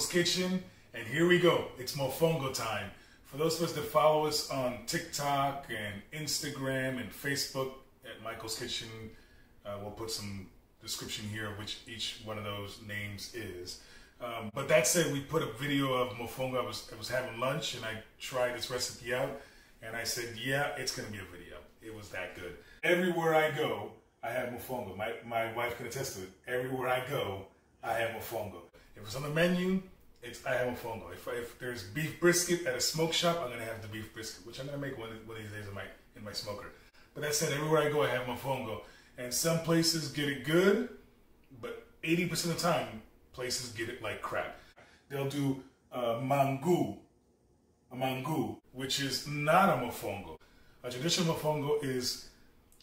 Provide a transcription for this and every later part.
Maicol's Kitchen, and here we go. It's Mofongo time. For those of us that follow us on TikTok and Instagram and Facebook at Maicol's Kitchen, uh, we'll put some description here of which each one of those names is. Um, but that said, we put a video of Mofongo. I was, I was having lunch and I tried this recipe out, and I said, yeah, it's going to be a video. It was that good. Everywhere I go, I have mofongo. My, my wife can attest to it. Everywhere I go, I have mofongo. If it's on the menu, it's I have mofongo. If, if there's beef brisket at a smoke shop, I'm gonna have the beef brisket, which I'm gonna make one, one of these days in my in my smoker. But that said, everywhere I go, I have my mofongo. And some places get it good, but 80% of the time, places get it like crap. They'll do uh, mangu, a mangu, which is not a mofongo. A traditional mofongo is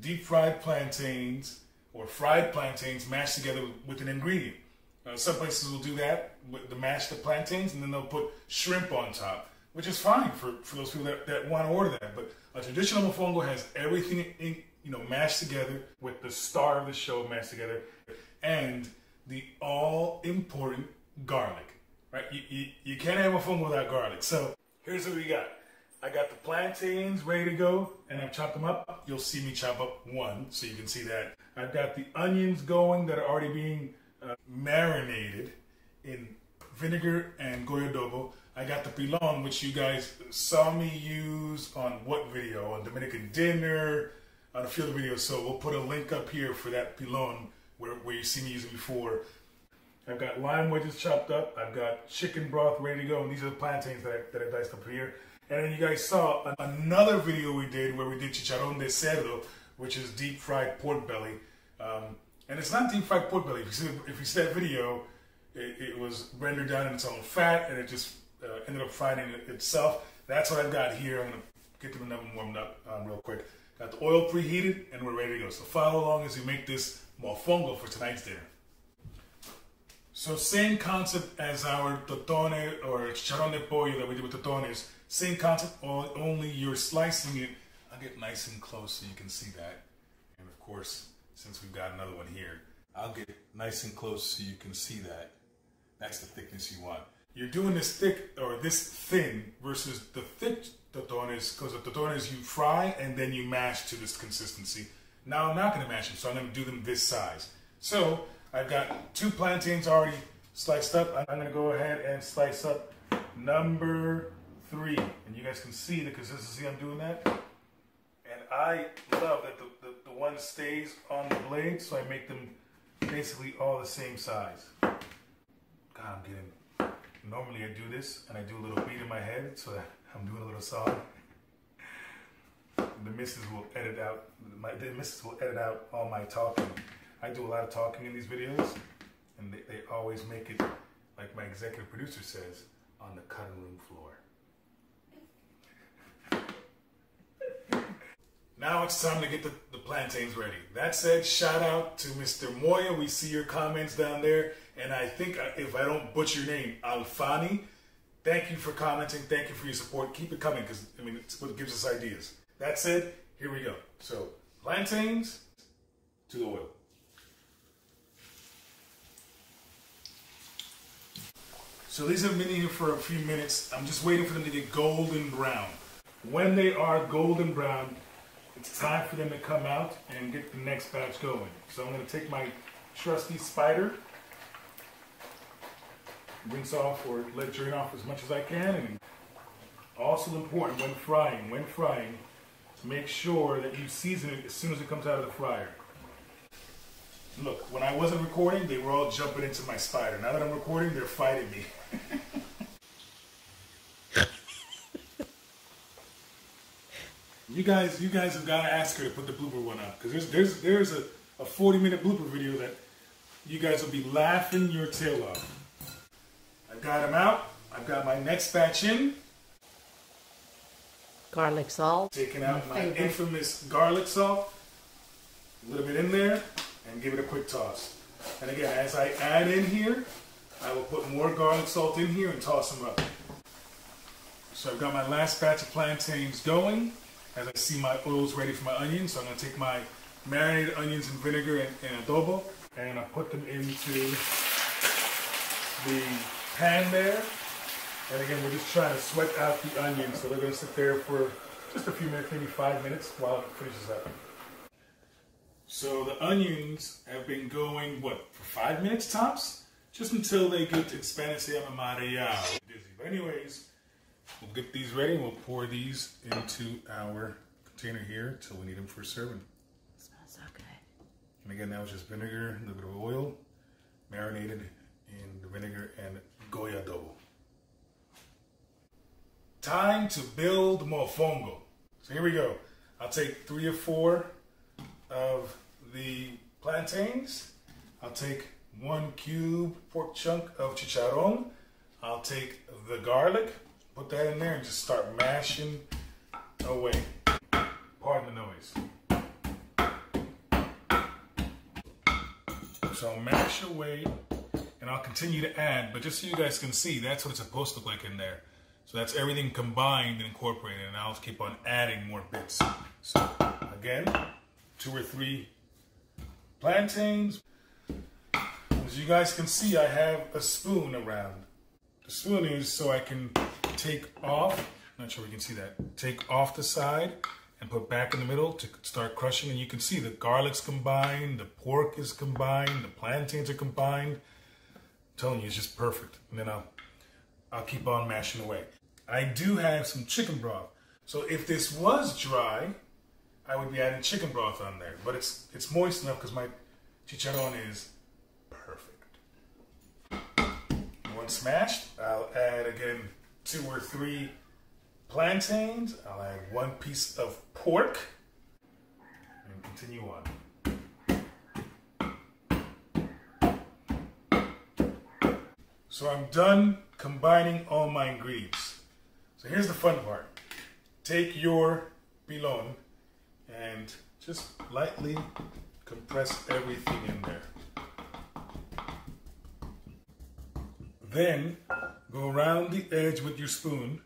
deep fried plantains or fried plantains mashed together with an ingredient. Uh, some places will do that with the mashed the plantains and then they'll put shrimp on top, which is fine for, for those people that, that want to order that. But a traditional mofongo has everything in, you know mashed together with the star of the show mashed together and the all important garlic. Right? You, you, you can't have mofongo without garlic. So here's what we got. I got the plantains ready to go and I've chopped them up. You'll see me chop up one so you can see that. I've got the onions going that are already being uh, marinated in vinegar and goya adobo. I got the pilon, which you guys saw me use on what video? On Dominican dinner, on a few other videos. So we'll put a link up here for that pilon where, where you see me using before. I've got lime wedges chopped up. I've got chicken broth ready to go. And these are the plantains that I, that I diced up here. And then you guys saw another video we did where we did chicharrón de cerdo, which is deep fried pork belly. Um, and it's not deep fried pork belly. If you see, if you see that video, it, it, was rendered down in its own fat and it just uh, ended up frying it itself. That's what I've got here. I'm going to get them the oven warmed up um, real quick. Got the oil preheated and we're ready to go. So follow along as we make this mofongo for tonight's dinner. So same concept as our totone or chicharrón de pollo that we did with totones. Same concept, only you're slicing it. I'll get nice and close so you can see that. And of course, since we've got another one here, I'll get nice and close so you can see that. That's the thickness you want. You're doing this thick or this thin versus the thick totones because the totones you fry and then you mash to this consistency. Now I'm not going to mash them, so I'm going to do them this size. So I've got two plantains already sliced up. I'm going to go ahead and slice up number three. And you guys can see the consistency I'm doing that. And I love that the, one stays on the blade, so I make them basically all the same size. God, I'm getting, normally I do this and I do a little beat in my head, so I'm doing a little song. The missus will edit out, my, the missus will edit out all my talking. I do a lot of talking in these videos, and they, they always make it, like my executive producer says, on the cutting room floor. Now it's time to get the, the, plantains ready. That said, shout out to Mr. Moya. We see your comments down there. And I think uh, if I don't butcher your name, Alfani, thank you for commenting. Thank you for your support. Keep it coming because, I mean, it's what gives us ideas. That said, here we go. So, plantains to the oil. So these have been in here for a few minutes. I'm just waiting for them to get golden brown. When they are golden brown, it's time for them to come out and get the next batch going. So I'm going to take my trusty spider, rinse off or let drain off as much as I can. And also important when frying, when frying, make sure that you season it as soon as it comes out of the fryer. Look, when I wasn't recording, they were all jumping into my spider. Now that I'm recording, they're fighting me. You guys, you guys have got to ask her to put the blooper one up because there's there's there's a, a 40 minute blooper video that you guys will be laughing your tail off. I've got them out. I've got my next batch in. Garlic salt. Taking out my, my infamous garlic salt. A little bit in there and give it a quick toss. And again, as I add in here, I will put more garlic salt in here and toss them up. So I've got my last batch of plantains going as I see my oils ready for my onions. So I'm to take my marinated onions and vinegar and, and adobo and I put them into the pan there. And again, we're just trying to sweat out the onions. So they're gonna sit there for just a few minutes, maybe five minutes while it finishes up. So the onions have been going, what, for five minutes tops? Just until they get, in Spanish, llama mareado. But anyways, we'll get these ready and we'll pour these into our container here until we need them for serving. smells so good. And again, that was just vinegar, a little bit of oil, marinated in the vinegar and goya adobo. Time to build mofongo. So here we go. I'll take three or four of the plantains. I'll take one cube pork chunk of chicharron. I'll take the garlic, put that in there and just start mashing away. Pardon the noise. So mash away and I'll continue to add, but just so you guys can see, that's what it's supposed to look like in there. So that's everything combined and incorporated, and I'll keep on adding more bits. So again, two or three plantains. As you guys can see, I have a spoon around. The spoon is so I can take off, not sure we can see that, take off the side and put back in the middle to start crushing. And you can see the garlic's combined, the pork is combined, the plantains are combined. I'm telling you, it's just perfect. And then I'll, I'll keep on mashing away. I do have some chicken broth. So if this was dry, I would be adding chicken broth on there. But it's it's moist enough because my chicharron is perfect. Once smashed, I'll add again two or three plantains. I'll add one piece of pork and continue on. So I'm done combining all my ingredients. So here's the fun part. Take your pilon and just lightly compress everything in there. Then go around the edge with your spoon.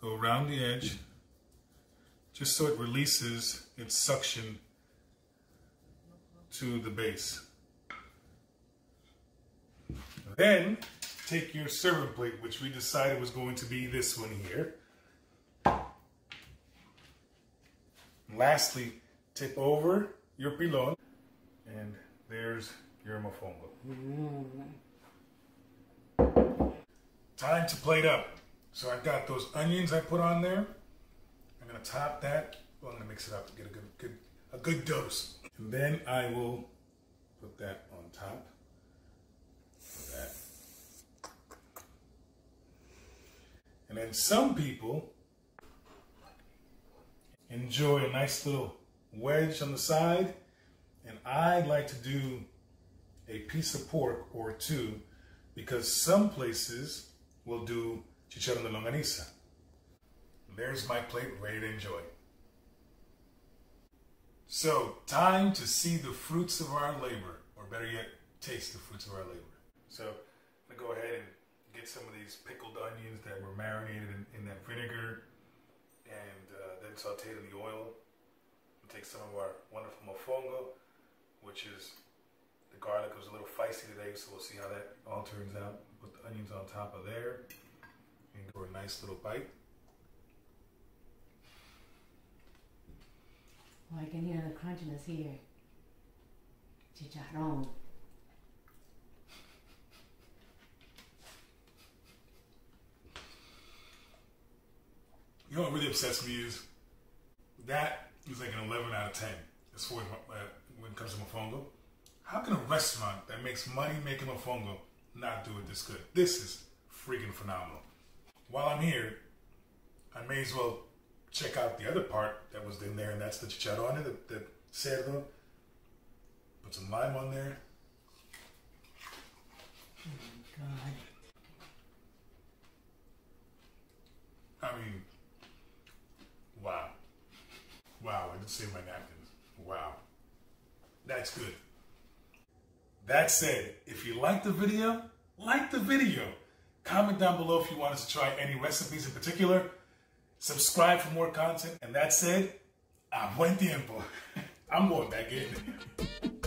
Go around the edge just so it releases its suction to the base. Then take your serving plate, which we decided was going to be this one here. Lastly, tip over your pilon, and there's your mofongo. Time to plate up. So I've got those onions I put on there. I'm gonna top that. Well, I'm gonna mix it up to get a good, good, a good dose. And then I will put that on top. That. And then some people enjoy a nice little wedge on the side. And I'd like to do a piece of pork or two because some places will do chicharrón de longaniza. There's my plate ready to enjoy. So, time to see the fruits of our labor, or better yet, taste the fruits of our labor. So, I'm gonna go ahead and get some of these pickled onions that were marinated in, in that vinegar and uh, then sauteed in the oil. We'll take some of our wonderful mofongo, which is the garlic little today, so we'll see how that all turns out. Put the onions on top of there and for a nice little bite. Well, I can hear the crunchiness here. Chicharrón. You know what really upsets me is that is like an 11 out of 10 as far as uh, when it comes to my phone mofongo. How can a restaurant that makes money making a mofongo not do it this good? This is freaking phenomenal. While I'm here, I may as well check out the other part that was in there, and that's the chicharrón, the, the cerdo. Put some lime on there. Oh God. I mean, wow. Wow, I didn't save my napkins. Wow. That's good. That said, if you like the video, like the video. Comment down below if you want us to try any recipes in particular. Subscribe for more content. And that said, a buen tiempo. I'm going back in.